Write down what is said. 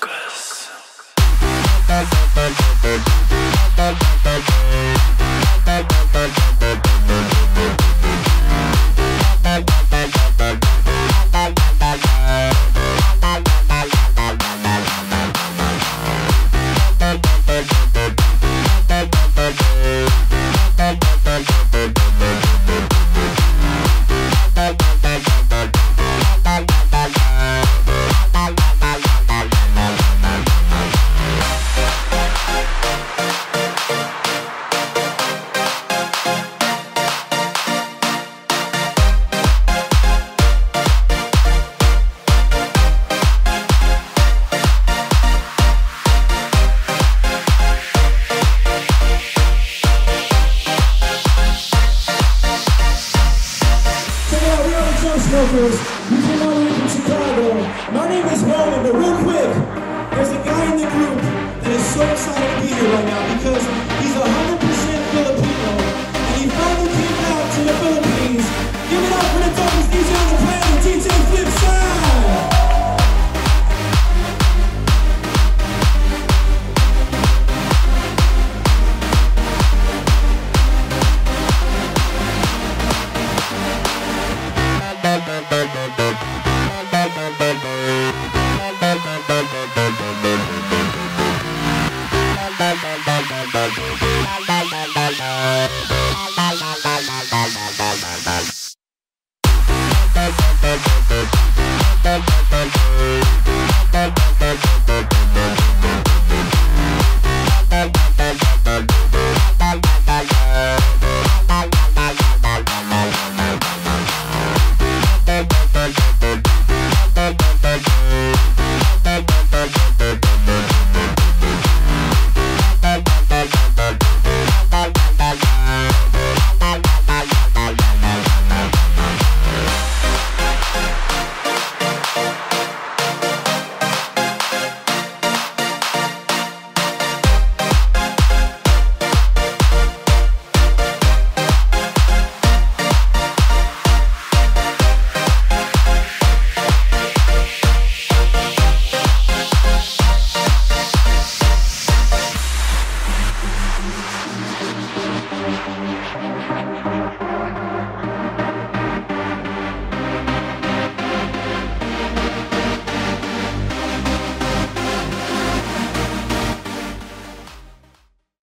Focus. smokers. You came all the way from Chicago. My name is Roman, but real quick, there's a guy in the group that is so excited to be here right now because he's a hundred